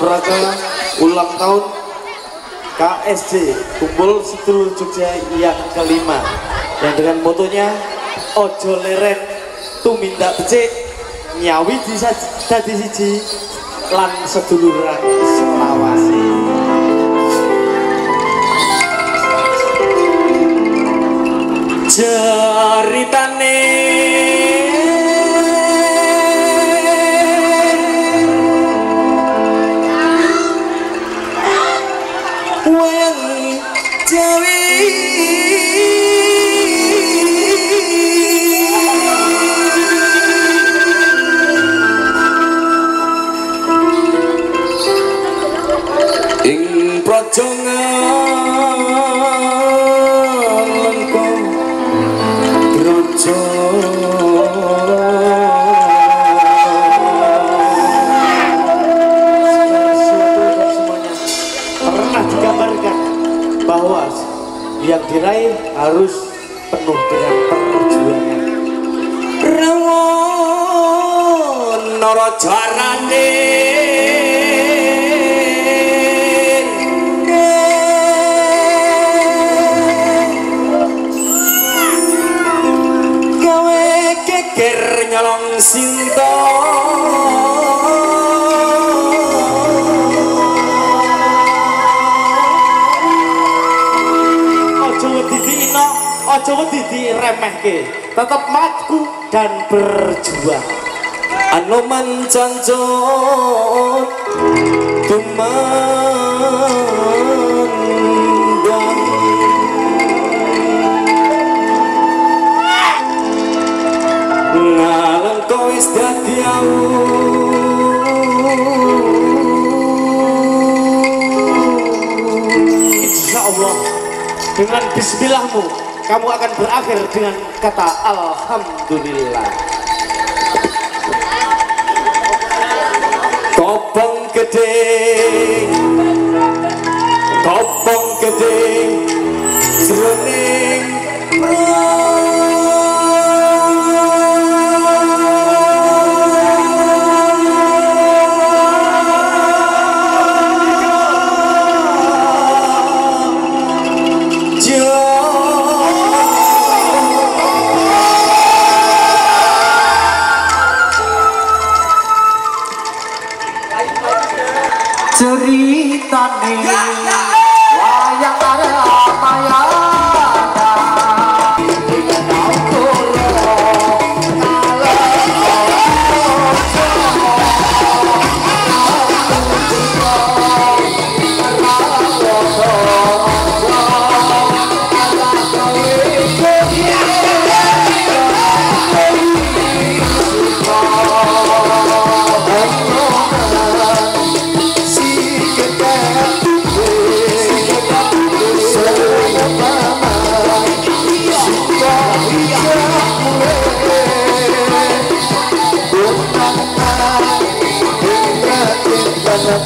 rangka ulang tahun KSD Kumpul Sedulur Jogja yang kelima. Yang dengan motonya Ojo Leren Tumindak Becik Nyawi dadi siji lan seduluran selawasi ceritane mikir nyolong sinto ojo wedi dino ojo wedi diremehke. Tetep matku dan berjuang. Anoman janjot tumang wis dadi Allah dengan bismillahmu kamu akan berakhir dengan kata Alhamdulillah. Kopong gede. Kopong gede. Jroning ceritane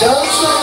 Yeah.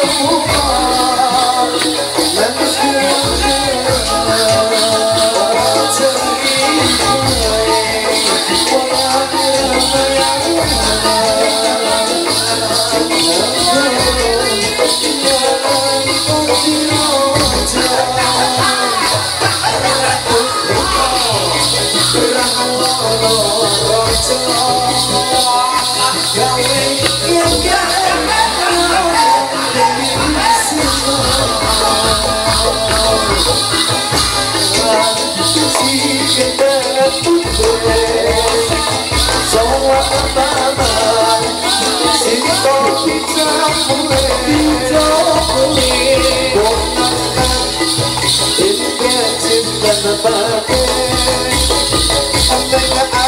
I'm gonna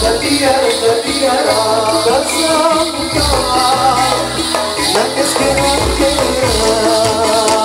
Let's get up, get up.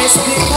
this people.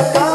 Bye.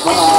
Come on.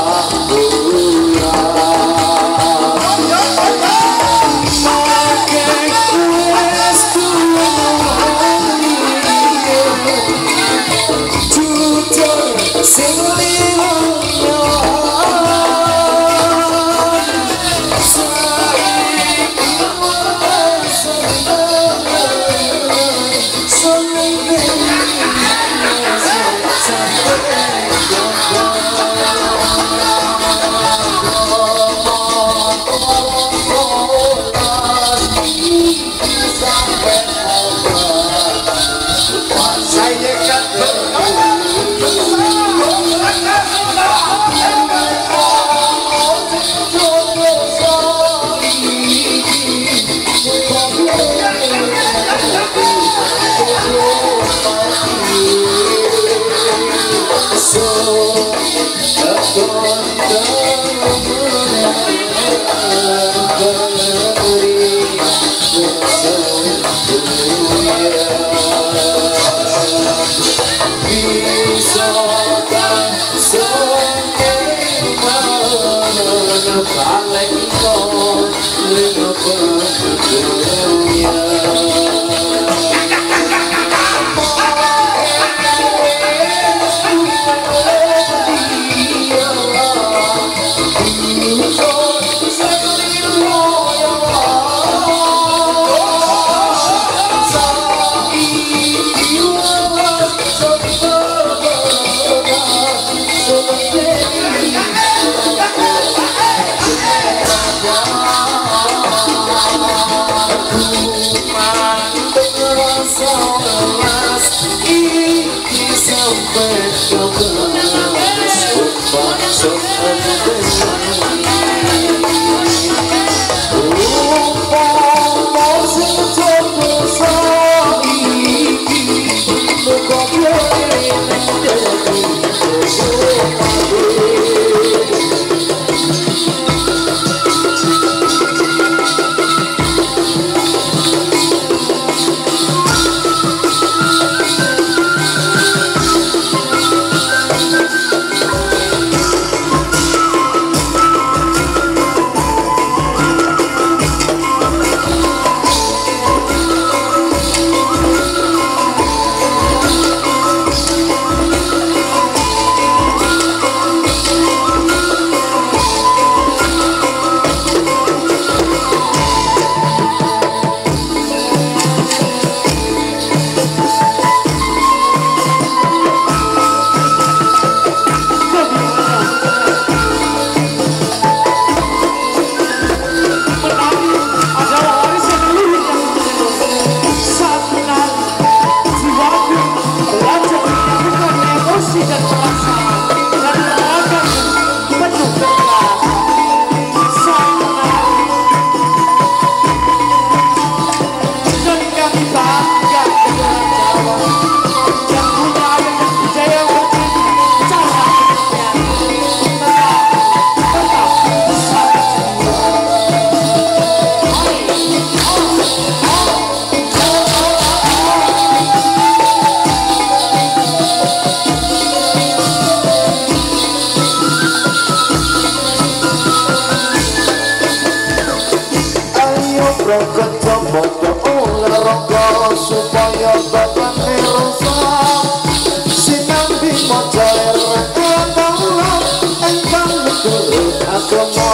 Gomo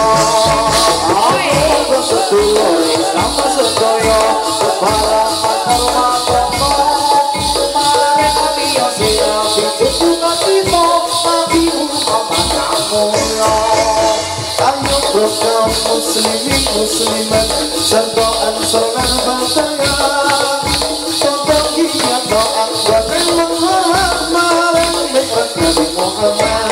Aku setuju Sama Ayo muslimin muslimat doa Muhammad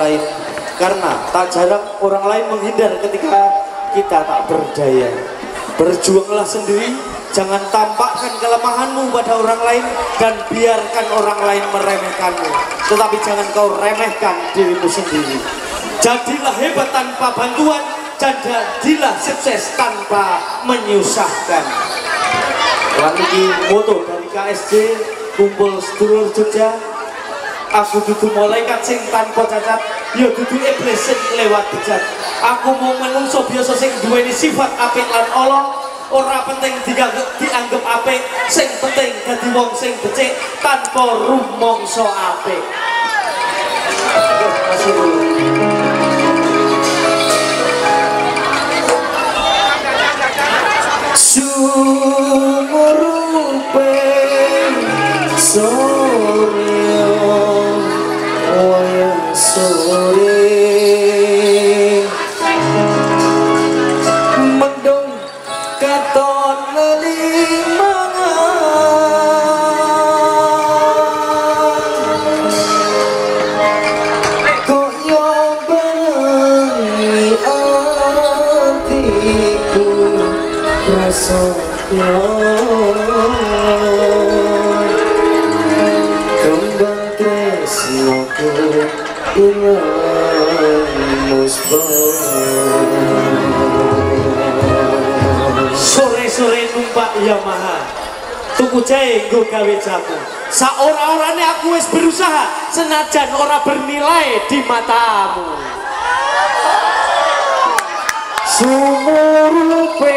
lain. Karena tak jarang orang lain menghindar ketika kita tak berdaya. Berjuanglah sendiri jangan tampakkan kelemahanmu pada orang lain dan biarkan orang lain meremehkanmu. Tetapi jangan kau remehkan dirimu sendiri. Jadilah hebat tanpa bantuan jadilah sukses tanpa menyusahkan. Wani moto dari KSJ kumpul sedulur Jogja Aku dudu malaikat sing tanpa cacat, ya dudu iblis sing lewat bejat. Aku mau menungso biasa sing duweni sifat apik lan Allah. Ora penting dianggap dianggap apik, sing penting dadi wong sing becik tanpa rumangsa apik. Sumurupe sore warrior, so. Saora-orane aku wis berusaha senajan ora bernilai di matamu. Sumurupe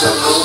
Sen